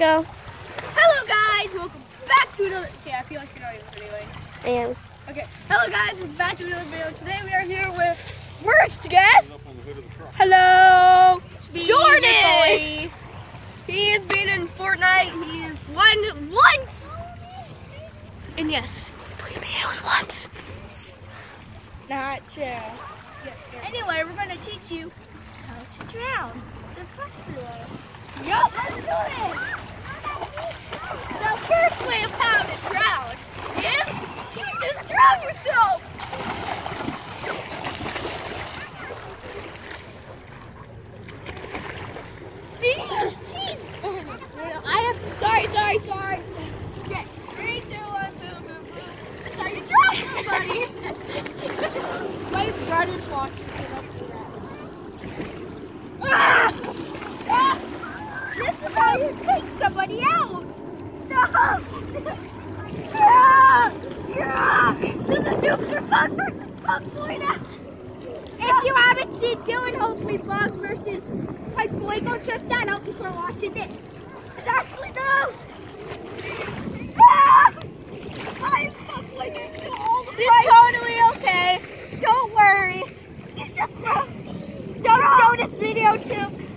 Go. Hello guys, welcome back to another. Okay, I feel like you're not even anyway. I am. Okay, hello guys, we're back to another video. Today we are here with worst guest. Hello, Jordan. He has been in Fortnite. He has won once. And yes, believe me, it was once. Not true. Yes, yes. Anyway, we're going to teach you how to drown the buffalo. Yup, let's do it. The first way of how to drown is you just drown yourself. See? He's, I have, sorry, sorry, sorry. Okay, three, two, one, boom, boom, boom. That's how you somebody. My brother's watching, that. Ah! Ah! This is how you take somebody out. No! Yeah! Yeah! There's a nuclear pug versus bug boy now! If you haven't seen Dylan Hopefully Vlogs versus Pipe Boy, go check that out before watching this. It's actually no! video too.